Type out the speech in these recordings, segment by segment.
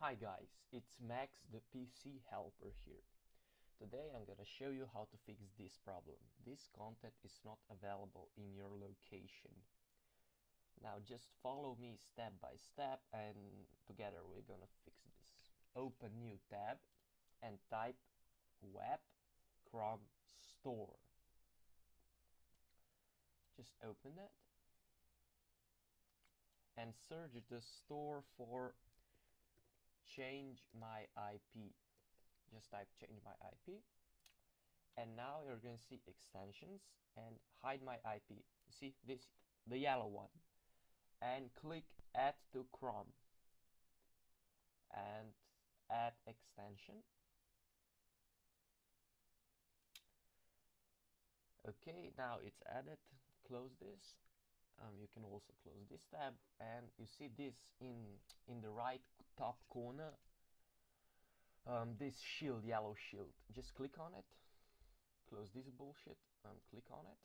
Hi guys, it's Max the PC helper here. Today I'm gonna show you how to fix this problem. This content is not available in your location. Now just follow me step by step and together we're gonna fix this. Open new tab and type web chrome store. Just open that and search the store for change my IP just type change my IP and now you're going to see extensions and hide my IP you see this the yellow one. And click add to Chrome. And add extension. Okay now it's added. Close this um, you can also close this tab and you see this in in the right top corner. Um, this shield yellow shield. Just click on it. Close this bullshit. Um, click on it.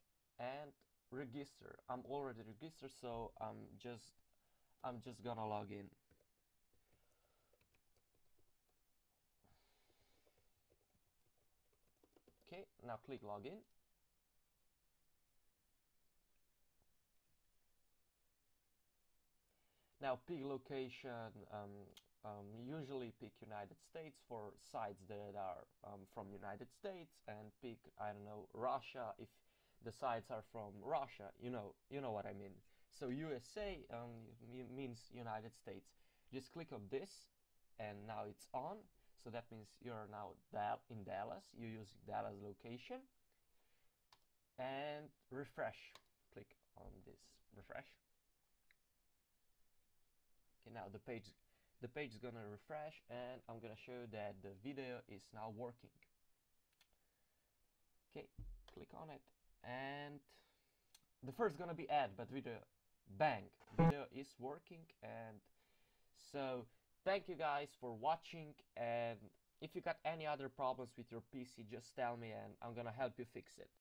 And register. I'm already registered so I'm just I'm just gonna log in. Okay now click login Now pick location, um, um, usually pick United States for sites that are um, from United States and pick, I don't know, Russia if the sites are from Russia, you know, you know what I mean. So USA um, means United States. Just click on this and now it's on. So that means you're now in Dallas, you use Dallas location and refresh. Click on this refresh the page the page is gonna refresh and I'm gonna show you that the video is now working. Okay click on it and the first gonna be ad but video bang video is working and so thank you guys for watching and if you got any other problems with your PC just tell me and I'm gonna help you fix it